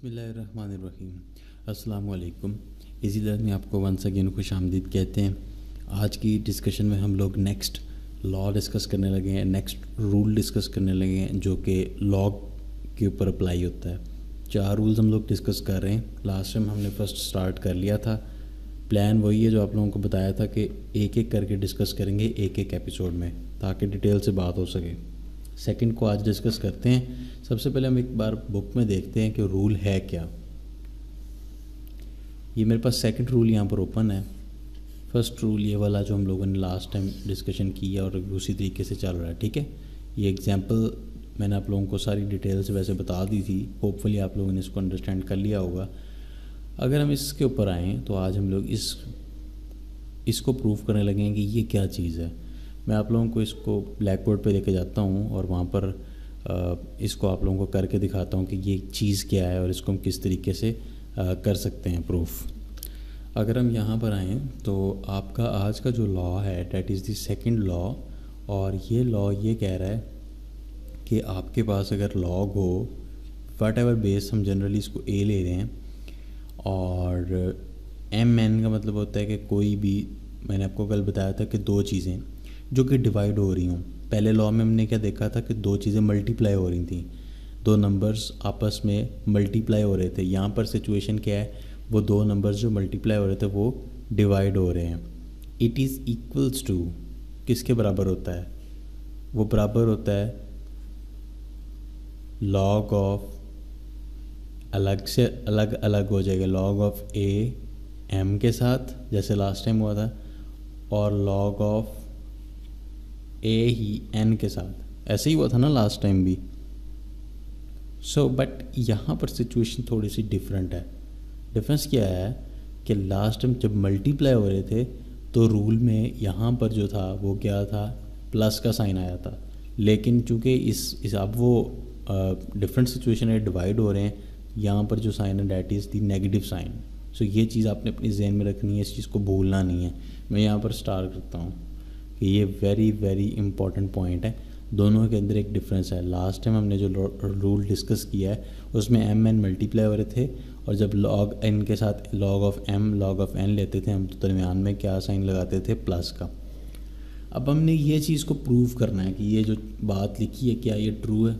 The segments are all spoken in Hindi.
बिसमीम असलकुम इसी तरह में आपको वंस अगेन खुश आमदीद कहते हैं, आज की डिस्कशन में हम लोग नेक्स्ट लॉ डिस्कस करने लगे हैं नेक्स्ट रूल डिस्कस करने लगे हैं, जो कि लॉ के ऊपर अप्लाई होता है। चार रूल्स हम लोग डिस्कस कर रहे हैं। लास्ट टाइम हमने फ़र्स्ट स्टार्ट कर लिया था। प्लान वही है जो आप लोगों को बताया था कि एक एक करके डिस्कस करेंगे एक एक एपिसोड में, ताकि डिटेल से बात हो सके। सेकंड को आज डिस्कस करते हैं सबसे पहले हम एक बार बुक में देखते हैं कि रूल है क्या। ये मेरे पास सेकंड रूल यहाँ पर ओपन है। फ़र्स्ट रूल ये वाला जो हम लोगों ने लास्ट टाइम डिस्कशन किया और उसी तरीके से चल रहा है, ठीक है? ये एग्जांपल मैंने आप लोगों को सारी डिटेल्स वैसे बता दी थी। होपफुली आप लोगों ने इसको अंडरस्टैंड कर लिया होगा। अगर हम इसके ऊपर आएँ तो आज हम लोग इस, इसको प्रूव करने लगेंगे कि ये क्या चीज़ है। मैं आप लोगों को इसको ब्लैक बोर्ड पर लेके जाता हूँ और वहाँ पर इसको आप लोगों को करके दिखाता हूँ कि ये चीज़ क्या है और इसको हम किस तरीके से कर सकते हैं प्रूफ अगर हम यहाँ पर आएँ तो आपका आज का जो लॉ है that is the second law और ये लॉ ये कह रहा है कि आपके पास अगर लॉग हो वट एवर बेस हम जनरली इसको ए ले रहे हैं, और एम एन का मतलब होता है कि कोई भी, मैंने आपको कल बताया था कि दो चीज़ें, जो कि डिवाइड हो रही हूँ। पहले लॉ में हमने क्या देखा था कि दो चीज़ें मल्टीप्लाई हो रही थी। दो नंबर्स आपस में मल्टीप्लाई हो रहे थे। यहाँ पर सिचुएशन क्या है? वो दो नंबर्स जो मल्टीप्लाई हो रहे थे, वो डिवाइड हो रहे हैं। इट इज़ इक्वल्स टू किसके बराबर होता है? वो बराबर होता है लॉग ऑफ़ अलग से अलग अलग हो जाएगा। लॉग ऑफ़ ए एम के साथ, जैसे लास्ट टाइम हुआ था, और लॉग ऑफ़ ए ही एन के साथ। ऐसे ही हुआ था ना लास्ट टाइम भी। सो so, बट यहाँ पर सिचुएशन थोड़ी सी डिफरेंट है। डिफरेंस क्या है कि लास्ट टाइम जब मल्टीप्लाई हो रहे थे तो रूल में यहाँ पर जो था वो क्या था? प्लस का साइन आया था। लेकिन चूँकि इस इस अब वो डिफरेंट सिचुएशन है डिवाइड हो रहे हैं यहाँ पर जो साइन है that is the negative sign so ये चीज़ आपने अपने जहन में रखनी है इस चीज़ को भूलना नहीं है। मैं यहाँ पर स्टार्ट करता हूँ। कि ये वेरी वेरी इंपॉर्टेंट पॉइंट है। दोनों के अंदर एक डिफरेंस है। लास्ट टाइम हमने जो रूल डिस्कस किया है, उसमें एम एन मल्टीप्लाई हो रहे थे और जब लॉग एन के साथ log of m log of n लेते थे, हम तो दरमियान में क्या साइन लगाते थे? प्लस का। अब हमने ये चीज़ को प्रूव करना है कि ये जो बात लिखी है, क्या ये ट्रू है?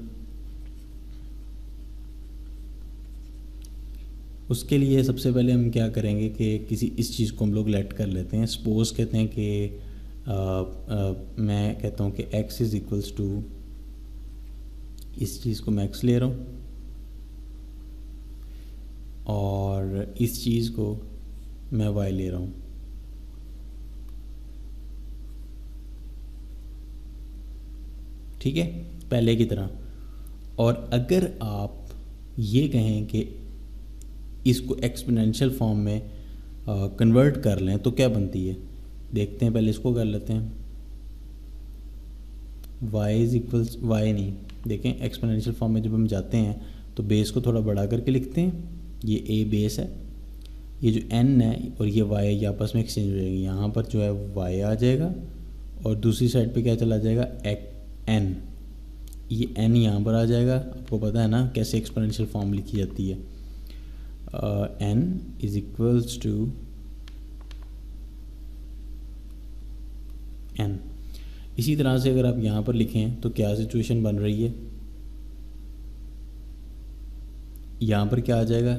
उसके लिए सबसे पहले हम क्या करेंगे कि किसी, इस चीज़ को हम लोग लेट कर लेते हैं। सपोज़ कहते हैं कि मैं कहता हूँ कि x इज़ इक्वल्स टू इस चीज़ को मैं x ले रहा हूँ और इस चीज़ को मैं y ले रहा हूँ। ठीक है? पहले की तरह। और अगर आप ये कहें कि इसको एक्सपोनेंशियल फॉर्म में कन्वर्ट कर लें तो क्या बनती है? देखते हैं, पहले इसको कर लेते हैं। Y इज़ इक्वल्स वाई नहीं, देखें एक्सपोनेंशियल फॉर्म में जब हम जाते हैं तो बेस को थोड़ा बढ़ा करके लिखते हैं। ये a बेस है, ये जो n है और ये y ये आपस में एक्सचेंज हो जाएगी। यहाँ पर जो है, y आ जाएगा और दूसरी साइड पे क्या चला जाएगा? N ये n यहाँ पर आ जाएगा। आपको पता है ना, कैसे एक्सपोनेंशियल फॉर्म लिखी जाती है। n is equals to n इसी तरह से अगर आप यहाँ पर लिखें तो क्या सिचुएशन बन रही है? यहाँ पर क्या आ जाएगा?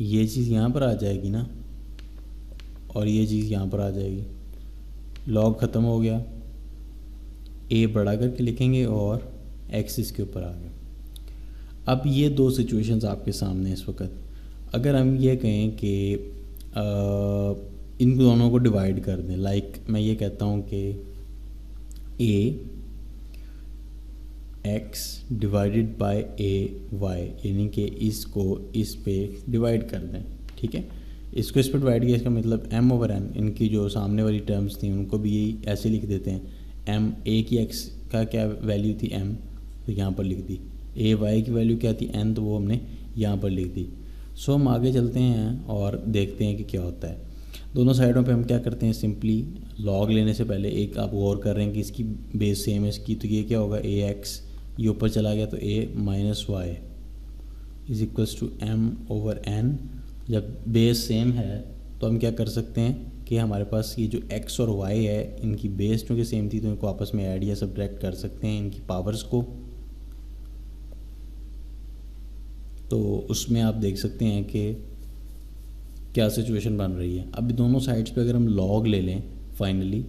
ये चीज़ यहाँ पर आ जाएगी ना? और ये चीज़ यहाँ पर आ जाएगी। लॉग ख़त्म हो गया। ए बढ़ा करके लिखेंगे और एक्स इसके ऊपर आ गया। अब ये दो सिचुएशंस आपके सामने इस वक्त। अगर हम ये कहें कि इन दोनों को डिवाइड कर दें। लाइक like, मैं ये कहता हूँ कि a x divided by a y यानी कि इसको इस पे डिवाइड कर दें ठीक है? इसको इस पर डिवाइड किया इसका मतलब एम ओवर एन इनकी जो सामने वाली टर्म्स थी उनको भी यही ऐसे लिख देते हैं। एम ए की एक्स का क्या वैल्यू थी एम तो यहाँ पर लिख दी। ए वाई की वैल्यू क्या थी एन तो वो हमने यहाँ पर लिख दी। सो हम आगे चलते हैं और देखते हैं कि क्या होता है। दोनों साइडों पे हम क्या करते हैं सिंपली लॉग लेने से पहले एक आप गौर कर रहे हैं कि इसकी बेस सेम है इसकी तो ये क्या होगा ए एक्स ये ऊपर चला गया तो a minus y is equals to m over n जब बेस सेम है तो हम क्या कर सकते हैं कि हमारे पास ये जो एक्स और वाई है, इनकी बेस चूँकि सेम थी तो इनको आपस में ऐड या सब्ट्रैक्ट कर सकते हैं इनकी पावर्स को। तो उसमें आप देख सकते हैं कि क्या सिचुएशन बन रही है? अब दोनों साइड्स पे अगर हम लॉग ले लें फाइनली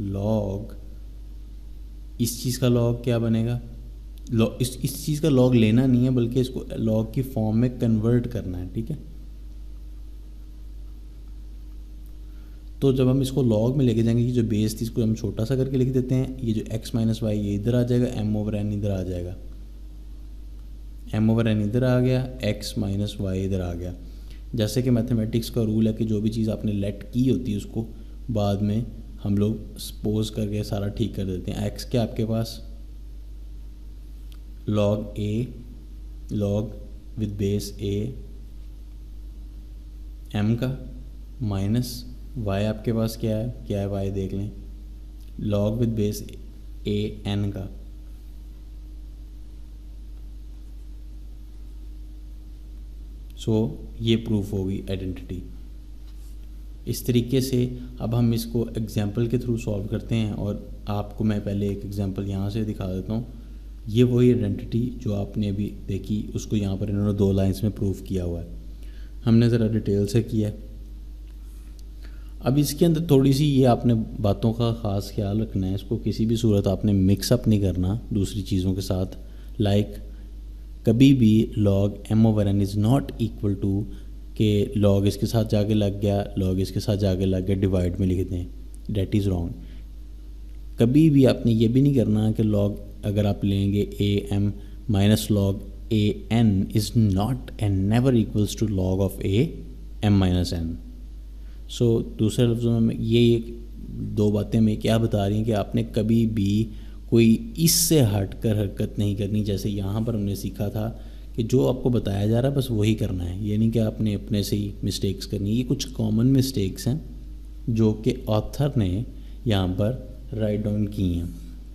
लॉग इस चीज़ का लॉग क्या बनेगा? लॉग इस इस चीज़ का लॉग लेना नहीं है, बल्कि इसको लॉग की फॉर्म में कन्वर्ट करना है, ठीक है? तो जब हम इसको लॉग में लेके जाएँगे कि जो बेस थी, इसको हम छोटा सा करके लिख देते हैं, ये जो एक्स माइनस वाई ये इधर आ जाएगा एम ओवर एन इधर आ जाएगा। एम ओवर एन इधर आ गया एक्स माइनस वाई इधर आ गया। जैसे कि मैथमेटिक्स का रूल है कि जो भी चीज़ आपने लेट की होती है उसको बाद में हम लोग सपोज़ करके सारा ठीक कर देते हैं। एक्स क्या आपके पास? Log a log with base a m का माइनस वाई आपके पास क्या है? क्या है? वाई देख लें। Log with base a n का। सो ये प्रूफ होगी आइडेंटिटी इस तरीके से अब हम इसको एग्ज़ाम्पल के थ्रू सॉल्व करते हैं और आपको मैं पहले एक एग्ज़ाम्पल यहाँ से दिखा देता हूँ। ये वही आइडेंटिटी जो आपने अभी देखी, उसको यहाँ पर इन्होंने दो लाइंस में प्रूफ किया हुआ है। हमने ज़रा डिटेल से किया है। अब इसके अंदर थोड़ी सी ये आपने बातों का ख़ास ख्याल रखना है, इसको किसी भी सूरत आपने मिक्सअप नहीं करना दूसरी चीज़ों के साथ। लाइक कभी भी log m over n is not equal to के लॉग इसके साथ जाके लग गया लॉग इसके साथ जाके लग गया डिवाइड में लिख दें। डेट इज़ रॉन्ग कभी भी आपने ये भी नहीं करना कि लॉग अगर आप लेंगे a m minus log a n is not and never equals to log of a m minus n so दूसरे लफ्ज़ों में ये एक दो बातें मैं क्या बता रही हैं कि आपने कभी भी कोई इससे हट कर हरकत नहीं करनी जैसे यहाँ पर हमने सीखा था कि जो आपको बताया जा रहा है बस वही करना है। ये नहीं कि आपने अपने से ही मिस्टेक्स करनी ये कुछ कॉमन मिस्टेक्स हैं जो कि ऑथर ने यहाँ पर राइट डाउन की हैं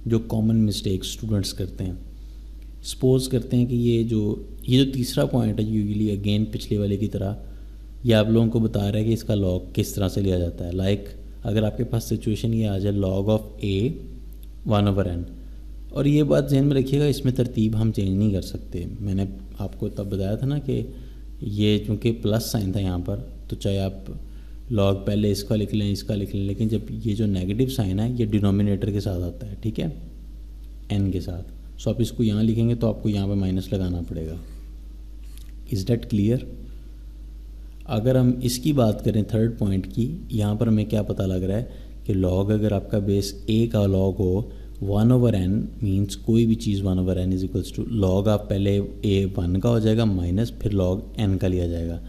जो कॉमन मिस्टेक्स स्टूडेंट्स करते हैं। सपोज़ करते हैं कि ये जो ये जो तीसरा पॉइंट है यूजली अगेन पिछले वाले की तरह ये आप लोगों को बता रहा है कि इसका लॉग किस तरह से लिया जाता है। लाइक like, अगर आपके पास सिचुएशन ये आ जाए log of a one over n और ये बात जहन में रखिएगा, इसमें तरतीब हम चेंज नहीं कर सकते। मैंने आपको तब बताया था ना कि ये चूँकि प्लस साइन था यहाँ पर तो चाहे आप लॉग पहले इसका लिख लें, इसका लिख लें, लेकिन जब ये जो नेगेटिव साइन है, ये डिनोमिनेटर के साथ आता है, ठीक है? एन के साथ। सो आप इसको यहाँ लिखेंगे तो आपको यहाँ पर माइनस लगाना पड़ेगा। इज़ डेट क्लियर अगर हम इसकी बात करें थर्ड पॉइंट की, यहाँ पर हमें क्या पता लग रहा है कि लॉग अगर आपका बेस ए का लॉग हो वन ओवर एन मीन्स कोई भी चीज़ one over n is equals to log आप पहले ए वन का हो जाएगा माइनस फिर लॉग एन का लिया जाएगा।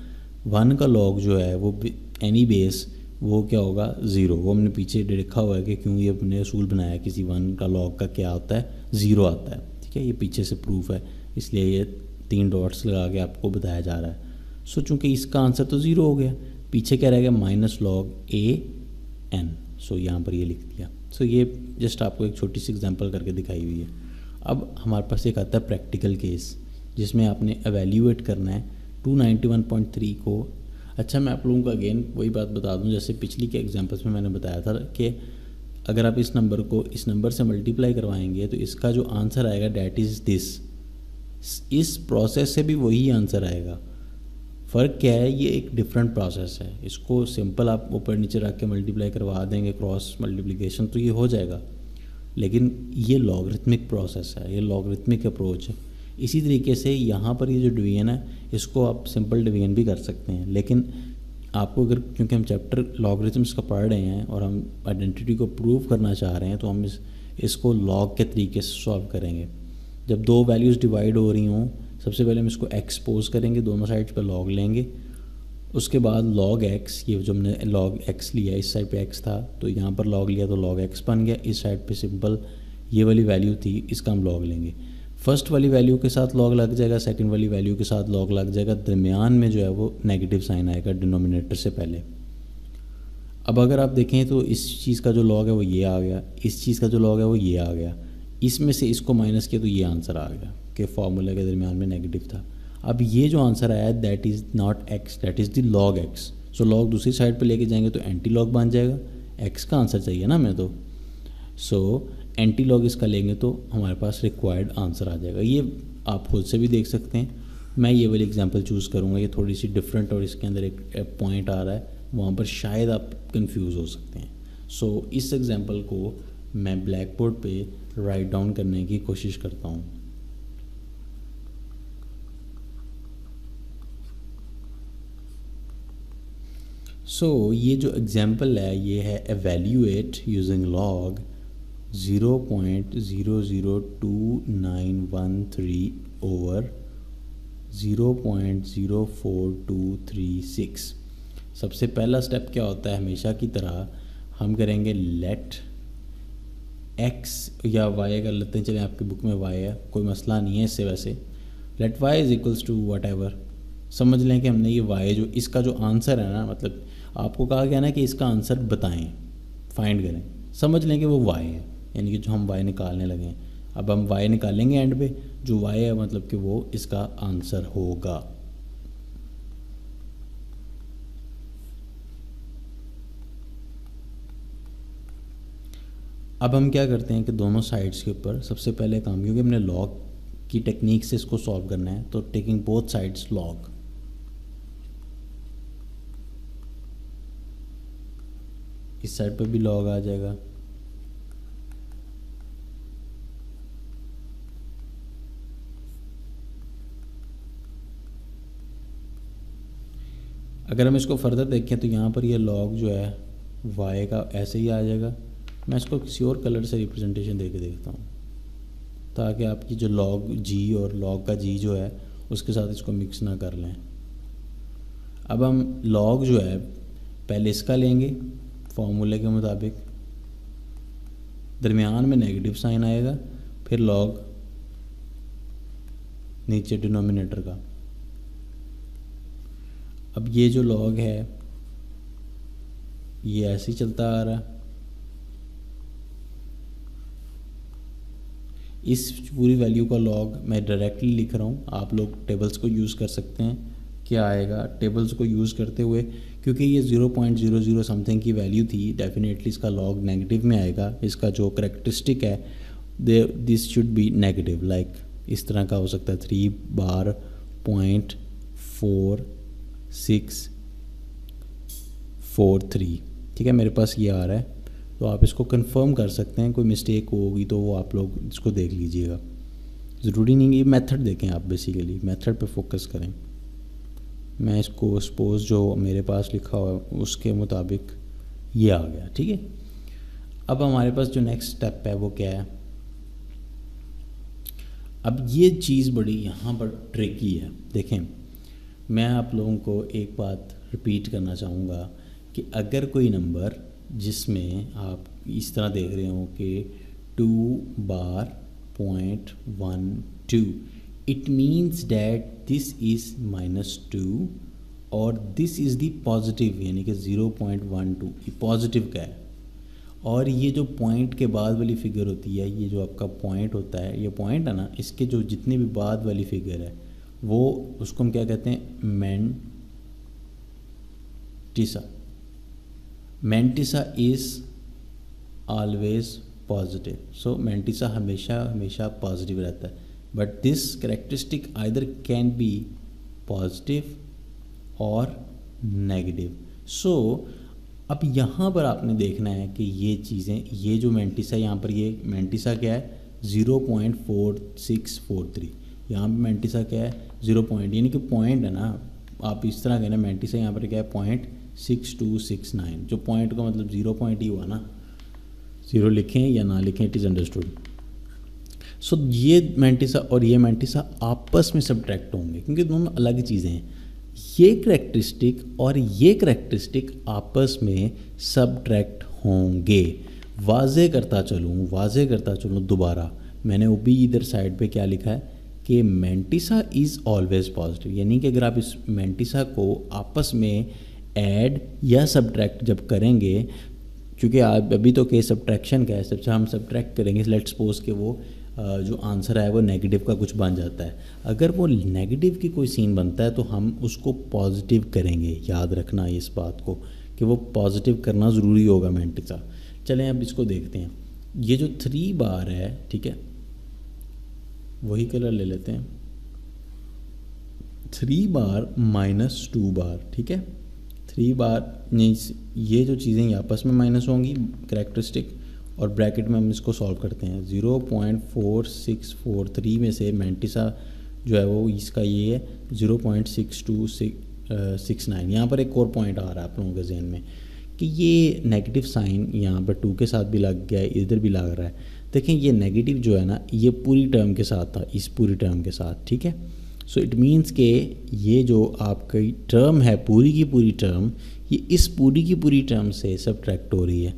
वन का लॉग जो है, वो एनी बेस वो क्या होगा? ज़ीरो वो हमने पीछे लिखा हुआ है कि क्यों ये अपने असूल बनाया किसी वन का लॉग का क्या होता है? ज़ीरो आता है। ठीक है? ये पीछे से प्रूफ है। इसलिए ये तीन डॉट्स लगा के आपको बताया जा रहा है। सो चूँकि इसका आंसर तो ज़ीरो हो गया, पीछे क्या रह गया? Minus log a n so यहाँ पर ये लिख दिया। सो ये जस्ट आपको एक छोटी सी एग्जांपल करके दिखाई हुई है। अब हमारे पास एक आता है प्रैक्टिकल केस जिसमें आपने एवेल्यूएट करना है 291.3 को। अच्छा मैं आप लोगों को अगेन वही बात बता दूँ, जैसे पिछली के एग्जांपल्स में मैंने बताया था कि अगर आप इस नंबर को, इस नंबर से मल्टीप्लाई करवाएँगे तो इसका जो आंसर आएगा डैट इज़ दिस इस प्रोसेस से भी वही आंसर आएगा। फ़र्क क्या है? ये एक डिफरेंट प्रोसेस है। इसको सिंपल आप ऊपर नीचे रख के मल्टीप्लाई करवा देंगे क्रॉस मल्टीप्लिकेशन तो ये हो जाएगा। लेकिन ये लॉगरिथमिक प्रोसेस है, ये लॉगरिथमिक अप्रोच है। इसी तरीके से यहाँ पर ये जो डिवीज़न है, इसको आप सिंपल डिवीज़न भी कर सकते हैं। लेकिन आपको अगर, क्योंकि हम चैप्टर लॉगरिथम्स का पढ़ रहे हैं और हम आइडेंटिटी को प्रूव करना चाह रहे हैं तो हम इस, इसको लॉग के तरीके से सॉल्व करेंगे। जब दो वैल्यूज़ डिवाइड हो रही हों सबसे पहले हम इसको एक्सपोज करेंगे, दोनों साइड पर लॉग लेंगे। उसके बाद लॉग एक्स ये जो हमने लॉग एक्स लिया, इस साइड पे एक्स था तो यहाँ पर लॉग लिया तो लॉग एक्स बन गया। इस साइड पे सिंपल ये वाली वैल्यू थी, इसका हम लॉग लेंगे। फ़र्स्ट वाली वैल्यू के साथ लॉग लग जाएगा सेकंड वाली वैल्यू के साथ लॉग लग जाएगा। दरमियान में जो है वो नेगेटिव साइन आएगा डिनोमिनेटर से पहले। अब अगर आप देखें तो इस चीज़ का जो लॉग है वो ये आ गया, इस चीज़ का जो लॉग है वो ये आ गया। इसमें से इसको माइनस किया तो ये आंसर आ गया। कि फॉर्मूला के दरमियान में नेगेटिव था। अब ये जो आंसर आया है that is not x that is the log x so log दूसरी साइड पे लेके जाएँगे तो एंटी लॉग बन जाएगा। एक्स का आंसर चाहिए ना मैं तो। सो एंटी लॉग इसका लेंगे तो हमारे पास रिक्वायर्ड आंसर आ जाएगा। ये आप खुद से भी देख सकते हैं। मैं ये वाली एग्जांपल चूज़ करूँगा। ये थोड़ी सी डिफरेंट और इसके अंदर एक पॉइंट आ रहा है। वहाँ पर शायद आप कंफ्यूज हो सकते हैं। सो so, इस एग्ज़ाम्पल को मैं ब्लैक बोर्ड पर राइट डाउन करने की कोशिश करता हूँ। सो so, ये जो एग्जांपल है ये है evaluate using log zero point zero zero two nine one three over zero point zero four two three six सबसे पहला स्टेप क्या होता है? हमेशा की तरह हम करेंगे लेट एक्स या वाई अगर लेते हैं चले आपकी बुक में वाई है कोई मसला नहीं है इससे वैसे। Let y is equals to whatever समझ लें कि हमने ये वाई जो इसका जो आंसर है ना मतलब आपको कहा गया ना कि इसका आंसर बताएँ फाइंड करें। समझ लें कि वो वाई है, यानी कि जो हम वाई निकालने लगे हैं। अब हम वाई निकालेंगे एंड पे, जो वाई है मतलब कि वो इसका आंसर होगा। अब हम क्या करते हैं कि दोनों साइड्स के ऊपर, सबसे पहले काम, क्योंकि हमने लॉग की टेक्निक से इसको सॉल्व करना है तो टेकिंग बोथ साइड्स लॉग इस साइड पे भी लॉग आ जाएगा। अगर हम इसको फर्दर देखें तो यहाँ पर ये लॉग जो है वाई का ऐसे ही आ जाएगा। मैं इसको किसी और कलर से रिप्रेजेंटेशन दे के देखता हूँ, ताकि आपकी जो लॉग जी और लॉग का जी जो है, उसके साथ इसको मिक्स ना कर लें। अब हम लॉग जो है, पहले इसका लेंगे फॉर्मूले के मुताबिक दरमियान में नेगेटिव साइन आएगा, फिर लॉग नीचे डिनोमिनेटर का। अब ये जो लॉग है, ये ऐसे ही चलता आ रहा। इस पूरी वैल्यू का लॉग मैं डायरेक्टली लिख रहा हूँ, आप लोग टेबल्स को यूज़ कर सकते हैं। क्या आएगा? टेबल्स को यूज़ करते हुए, क्योंकि ये zero point zero zero something की वैल्यू थी डेफिनेटली इसका लॉग नेगेटिव में आएगा, इसका जो करेक्टरिस्टिक है the this should be negative like इस तरह का हो सकता है three bar point four six four three ठीक है, मेरे पास ये आ रहा है तो आप इसको कंफर्म कर सकते हैं, कोई मिस्टेक होगी तो वो आप लोग इसको देख लीजिएगा। ज़रूरी नहीं ये मेथड देखें आप बेसिकली मेथड पे फोकस करें। मैं इसको सपोज़ जो मेरे पास लिखा हुआ उसके मुताबिक ये आ गया, ठीक है? अब हमारे पास जो नेक्स्ट स्टेप है, वो क्या है? अब ये चीज़ बड़ी यहाँ पर ट्रिकी है। देखें, मैं आप लोगों को एक बात रिपीट करना चाहूँगा कि अगर कोई नंबर जिसमें आप इस तरह देख रहे हो कि two bar point one two it means that this is minus two और दिस इज़ दी पॉजिटिव यानी कि ज़ीरो पॉइंट वन टू ये पॉजिटिव का है। और ये जो पॉइंट के बाद वाली फिगर होती है, ये जो आपका पॉइंट होता है, ये पॉइंट है ना, इसके जो जितने भी बाद वाली फिगर है, वो उसको हम क्या कहते हैं? Mantissa mantissa is always positive so mantissa हमेशा हमेशा पॉजिटिव रहता है। But this characteristic either can be positive और नेगेटिव सो so, अब यहाँ पर आपने देखना है कि ये चीज़ें ये जो मेंटिसा यहाँ पर ये मेंटिसा क्या है? Zero point four six four three यहाँ पर मेंटिसा क्या है? ज़ीरो पॉइंट यानी कि पॉइंट है ना? आप इस तरह कहना मेंटिसा यहाँ पर क्या है? Point six two six nine जो पॉइंट का मतलब ज़ीरो पॉइंट ही हुआ ना? ज़ीरो लिखें या ना लिखें इट इज़ अंडरस्टूड सो ये मैंटिसा और ये मैंटिसा आपस में सब्ट्रैक्ट होंगे, क्योंकि दोनों अलग चीज़ें हैं। ये करेक्टरिस्टिक और ये करेक्टरिस्टिक आपस में सब्ट्रैक्ट होंगे। वाजे करता चलूँ वाजे करता चलूँ दोबारा। मैंने वो भी इधर साइड पे क्या लिखा है कि मैंटिसा इज़ ऑलवेज पॉजिटिव यानी कि अगर आप इस मैंटिसा को आपस में ऐड या सब्ट्रैक्ट जब करेंगे, क्योंकि आप अभी तो केस सब्ट्रैक्शन का है, सबसे हम सब्ट्रैक्ट करेंगे लेट्स सपोज़ के वो जो आंसर है वो नेगेटिव का कुछ बन जाता है। अगर वो नेगेटिव की कोई सीन बनता है तो हम उसको पॉजिटिव करेंगे। याद रखना इस बात को कि वो पॉजिटिव करना ज़रूरी होगा मेंटिसा चलें अब इसको देखते हैं। ये जो थ्री बार है, ठीक है, वही कलर ले लेते हैं। Three bar minus two bar ठीक है? थ्री बार ये जो चीज़ें आपस में माइनस होंगी करेक्टरिस्टिक और ब्रैकेट में हम इसको सॉल्व करते हैं। Zero point four six four three में से मेंटिसा जो है वो इसका ये है। Zero point six two six nine. यहाँ पर एक और पॉइंट आ रहा है आप लोगों के जहन में कि ये नेगेटिव साइन यहाँ पर टू के साथ भी लग गया है, इधर भी लग रहा है। देखें, ये नेगेटिव जो है ना, ये पूरी टर्म के साथ था, इस पूरी टर्म के साथ, ठीक है? सो इट मीन्स के ये जो आपकी टर्म है, पूरी की पूरी टर्म ये इस पूरी की पूरी टर्म से सब्ट्रैक्ट हो रही है।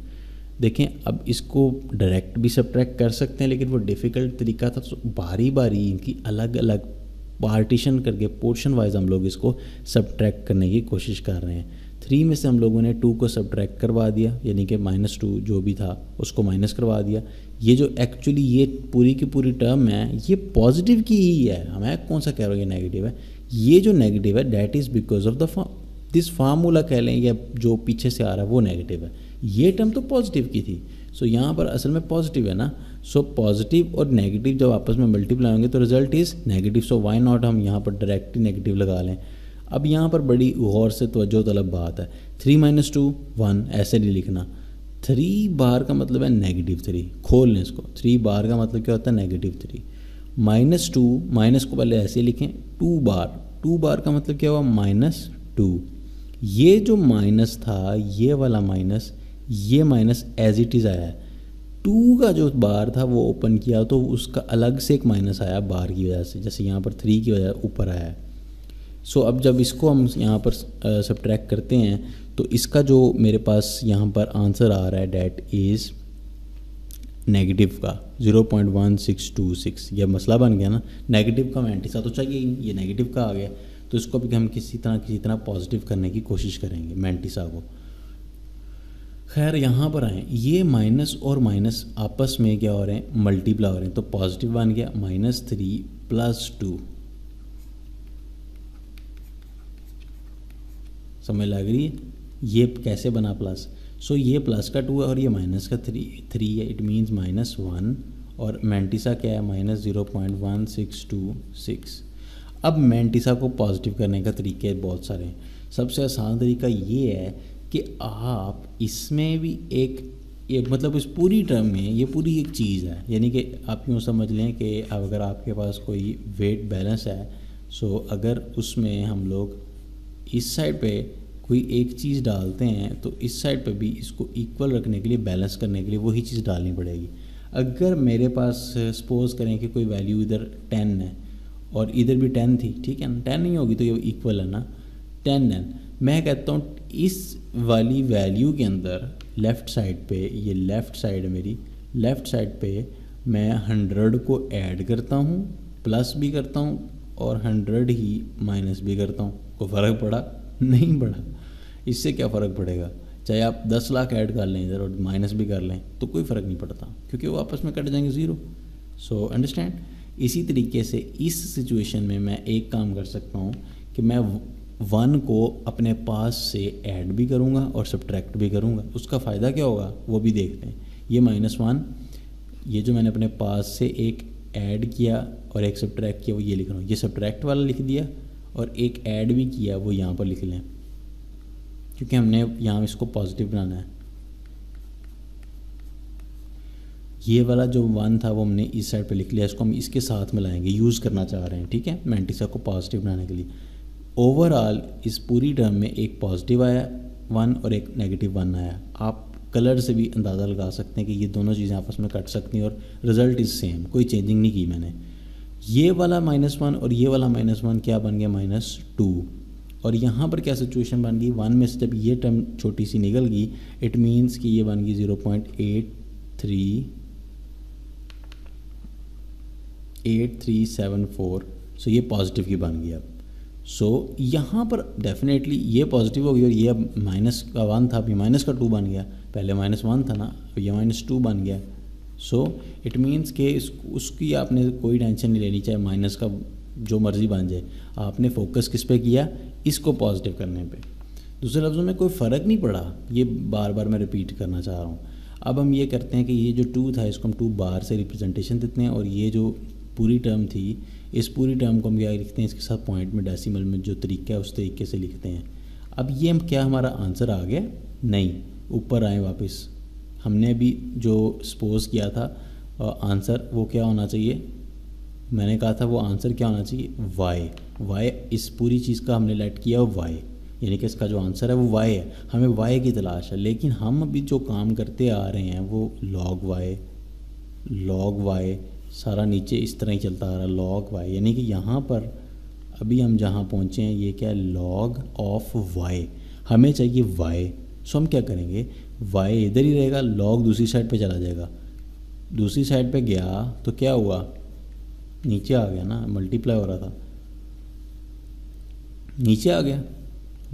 देखें, अब इसको डायरेक्ट भी सब्ट्रैक्ट कर सकते हैं, लेकिन वो डिफ़िकल्ट तरीका था तो बारी बारी इनकी अलग अलग पार्टीशन करके पोर्शन वाइज हम लोग इसको सब्ट्रैक्ट करने की कोशिश कर रहे हैं। थ्री में से हम लोगों ने टू को सब्ट्रैक्ट करवा दिया, यानी कि माइनस टू जो भी था, उसको माइनस करवा दिया। ये जो एक्चुअली ये पूरी की पूरी टर्म है, ये पॉजिटिव की ही है। हमें कौन सा कह रहा हूँ ये नेगेटिव है? ये जो नेगेटिव है that is because of the this formula कह लें, या जो पीछे से आ रहा है, वो नेगेटिव है। ये टर्म तो पॉजिटिव की थी। सो so, यहाँ पर असल में पॉजिटिव है ना। सो so, पॉजिटिव और नेगेटिव जब आपस में मल्टीप्लाई होंगे तो result is negative so why not हम यहाँ पर डायरेक्टली नेगेटिव लगा लें? अब यहाँ पर बड़ी गौर से तवज्जो तलब बात है। थ्री माइनस टू वन ऐसे नहीं लिखना। थ्री बार का मतलब है नेगेटिव थ्री खोल लें इसको। थ्री बार का मतलब क्या होता है? Negative three minus two minus को पहले ऐसे लिखें। टू बार टू बार का मतलब क्या हुआ? माइनस टू ये जो माइनस था ये वाला माइनस ये माइनस एज इट इज़ आया है। टू का जो बार था वो ओपन किया तो उसका अलग से एक माइनस आया बार की वजह से, जैसे यहाँ पर थ्री की वजह ऊपर आया है। सो अब जब इसको हम यहाँ पर सब करते हैं तो इसका जो मेरे पास यहाँ पर आंसर आ रहा है डैट इज़ नेगेटिव का। Zero point one six two six यह मसला बन गया ना। नेगेटिव का मेंटिसा तो चाहिए ये नेगेटिव का आ गया। तो इसको भी हम किसी तरह किसी तरह पॉजिटिव करने की कोशिश करेंगे मैंटिसा को। खैर यहाँ पर आए। ये माइनस और माइनस आपस में क्या हो रहे हैं? मल्टीप्लाई हो रहे हैं। तो पॉजिटिव बन गया माइनस थ्री प्लस टू समझ लग रही है? ये कैसे बना प्लस सो so, ये प्लस का टू है और ये माइनस का थ्री थ्री है। इट मीन्स माइनस वन और मैंटिसा क्या है? Minus zero point one six two six अब मैंटिसा को पॉजिटिव करने का तरीके बहुत सारे हैं। सबसे आसान तरीका ये है कि आप इसमें भी एक, ये मतलब इस पूरी टर्म में ये पूरी एक चीज़ है। यानी कि आप यूँ समझ लें कि अगर आपके पास कोई वेट बैलेंस है सो अगर उसमें हम लोग इस साइड पे कोई एक चीज़ डालते हैं तो इस साइड पे भी इसको इक्वल रखने के लिए बैलेंस करने के लिए वही चीज़ डालनी पड़ेगी। अगर मेरे पास सपोज़ करें कि कोई वैल्यू इधर टेन है, और इधर भी टेन थी, ठीक है ना? टेन नहीं होगी तो ये इक्वल है ना? Ten n. मैं कहता हूँ, इस वाली वैल्यू के अंदर लेफ़्ट साइड पे, ये लेफ़्ट साइड मेरी लेफ़्ट साइड पे मैं हंड्रेड को ऐड करता हूँ प्लस भी करता हूँ और हंड्रेड ही माइनस भी करता हूँ। को फ़र्क पड़ा? नहीं पड़ा। इससे क्या फ़र्क पड़ेगा? चाहे आप दस लाख ऐड कर लें इधर और माइनस भी कर लें तो कोई फ़र्क नहीं पड़ता, क्योंकि वो आपस में कट जाएँगे ज़ीरो सो अंडरस्टैंड इसी तरीके से इस सिचुएशन में मैं एक काम कर सकता हूँ कि मैं वन को अपने पास से ऐड भी करूँगा और सब्ट्रैक्ट भी करूँगा। उसका फ़ायदा क्या होगा? वो भी देखते हैं। ये माइनस वन ये जो मैंने अपने पास से एक ऐड किया और एक सब्ट्रैक्ट किया, वो ये लिख रहा हूँ। ये सब्ट्रैक्ट वाला लिख दिया और एक ऐड भी किया, वो यहाँ पर लिख लें। क्योंकि हमने यहाँ इसको पॉजिटिव बनाना है। ये वाला जो वन था, वो हमने इस साइड पे लिख लिया। इसको हम इसके साथ मिलाएँगे यूज़ करना चाह रहे हैं, ठीक है? मेंटिसा को पॉजिटिव बनाने के लिए। ओवरऑल इस पूरी टर्म में एक पॉजिटिव आया वन और एक नेगेटिव वन आया। आप कलर से भी अंदाज़ा लगा सकते हैं कि ये दोनों चीज़ें आपस में कट सकती हैं और रिज़ल्ट इज़ सेम कोई चेंजिंग नहीं की मैंने। ये वाला माइनस वन और ये वाला माइनस वन क्या बन गया? माइनस टू और यहाँ पर क्या सिचुएशन बन गई? वन में से जब ये टर्म छोटी सी निकल गई इट मीन्स कि ये बन गई zero point eight three eight three seven four so ये पॉजिटिव की बन गई अब। सो so, यहाँ पर डेफिनेटली ये पॉजिटिव हो गई और ये अब माइनस का वन था अभी माइनस का टू बन गया। पहले माइनस वन था ना अब ये माइनस टू बन गया। सो इट मीन्स कि इस उसकी आपने कोई टेंशन नहीं लेनी चाहे माइनस का जो मर्ज़ी बन जाए। आपने फोकस किस पे किया? इसको पॉजिटिव करने पे। दूसरे लफ्ज़ों में कोई फ़र्क नहीं पड़ा? ये बार बार मैं रिपीट करना चाह रहा हूँ। अब हम ये करते हैं कि ये जो टू था इसको हम टू बार से रिप्रेजेंटेशन देते हैं और ये जो पूरी टर्म थी इस पूरी टर्म को हम क्या लिखते हैं? इसके साथ पॉइंट में डेसिमल में जो तरीका है, उस तरीके से लिखते हैं। अब ये हम क्या हमारा आंसर आ गया? नहीं, ऊपर आए वापस। हमने भी जो सपोज़ किया था आंसर वो क्या होना चाहिए? मैंने कहा था वो आंसर क्या होना चाहिए? वाई वाई इस पूरी चीज़ का हमने लेट किया वाई यानी कि इसका जो आंसर है वो वाई है। हमें वाई की तलाश है, लेकिन हम अभी जो काम करते आ रहे हैं वो लॉग वाई लॉग वाई सारा नीचे इस तरह ही चलता आ रहा है लॉग वाई यानी कि यहाँ पर अभी हम जहाँ पहुँचे हैं, ये क्या है? लॉग ऑफ़ वाई हमें चाहिए वाई सो हम क्या करेंगे? वाई इधर ही रहेगा लॉग दूसरी साइड पे चला जाएगा। दूसरी साइड पे गया तो क्या हुआ? नीचे आ गया ना मल्टीप्लाई हो रहा था। नीचे आ गया।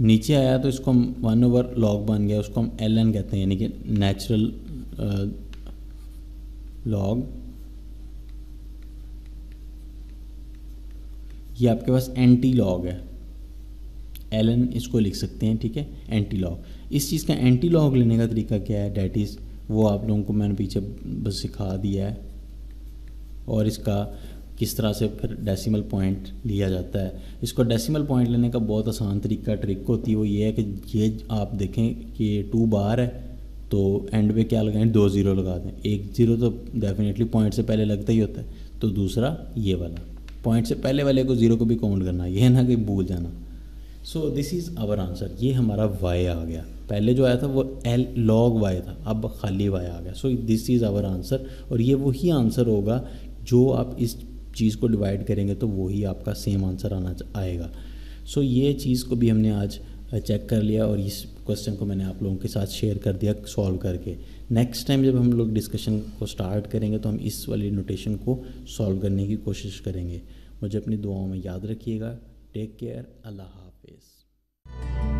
नीचे आया तो इसको हम वन ओवर लॉग बन गया, उसको हम एल एन कहते हैं, यानी कि नेचुरल लॉग ये आपके पास एंटी लॉग है। एल एन इसको लिख सकते हैं, ठीक है? एंटी लॉग इस चीज़ का एंटी लॉग लेने का तरीका क्या है? डैट इज़ वो आप लोगों को मैंने पीछे बस सिखा दिया है। और इसका किस तरह से फिर डेसिमल पॉइंट लिया जाता है। इसको डेसिमल पॉइंट लेने का बहुत आसान तरीका ट्रिक होती है वो ये है कि ये आप देखें कि टू बार है तो एंड पे क्या लगाएँ? दो ज़ीरो लगा दें। एक ज़ीरो तो डेफिनेटली पॉइंट से पहले लगता ही होता है तो दूसरा ये वाला। पॉइंट से पहले वाले को ज़ीरो को भी काउंट करना ये ना कि भूल जाना। So this is our answer ये हमारा वाई आ गया। पहले जो आया था वो एल लॉग वाई था। अब खाली वाई आ गया। So this is our answer और ये वही आंसर होगा जो आप इस चीज़ को डिवाइड करेंगे तो वही आपका सेम आंसर आना आएगा। सो so, ये चीज़ को भी हमने आज चेक कर लिया और इस क्वेश्चन को मैंने आप लोगों के साथ शेयर कर दिया सॉल्व करके। नेक्स्ट टाइम जब हम लोग डिस्कशन को स्टार्ट करेंगे तो हम इस वाली नोटेशन को सॉल्व करने की कोशिश करेंगे। मुझे अपनी दुआओं में याद रखिएगा। टेक केयर अल्लाह हाफिज़।